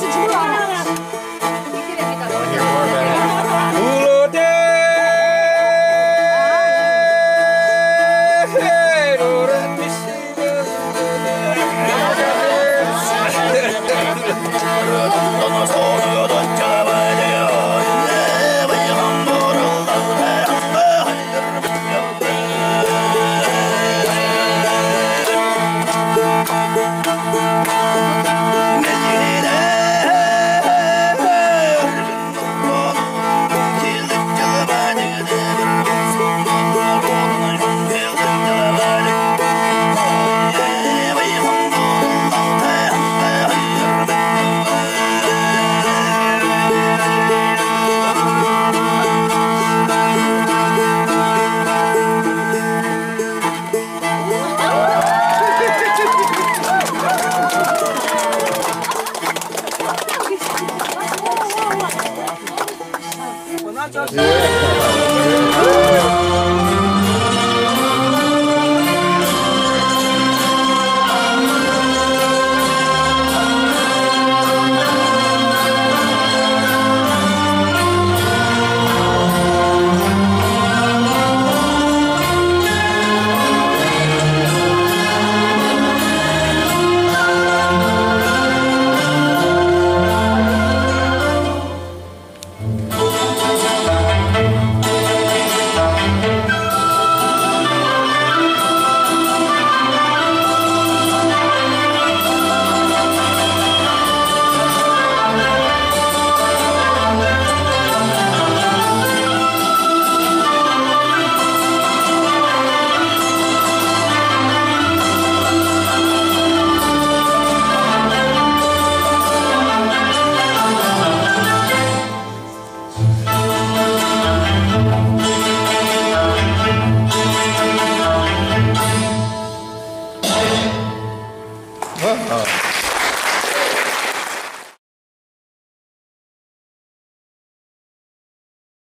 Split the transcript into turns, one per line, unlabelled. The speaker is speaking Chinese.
是猪了
他